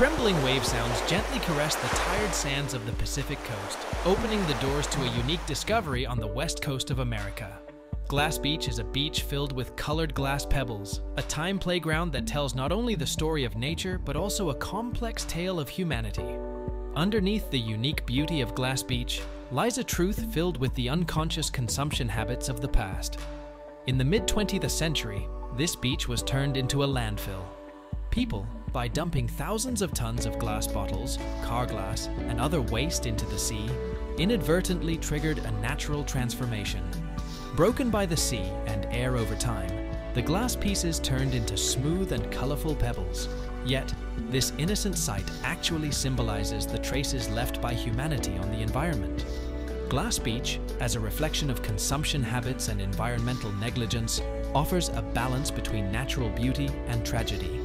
trembling wave sounds gently caress the tired sands of the Pacific coast, opening the doors to a unique discovery on the west coast of America. Glass Beach is a beach filled with colored glass pebbles, a time playground that tells not only the story of nature, but also a complex tale of humanity. Underneath the unique beauty of Glass Beach lies a truth filled with the unconscious consumption habits of the past. In the mid 20th century, this beach was turned into a landfill. People, by dumping thousands of tons of glass bottles, car glass, and other waste into the sea, inadvertently triggered a natural transformation. Broken by the sea and air over time, the glass pieces turned into smooth and colorful pebbles. Yet, this innocent sight actually symbolizes the traces left by humanity on the environment. Glass Beach, as a reflection of consumption habits and environmental negligence, offers a balance between natural beauty and tragedy.